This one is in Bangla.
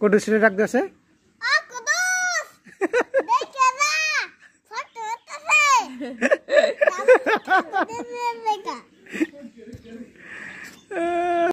কুটুস ডাক দিয়েছে? দেখে না ফটো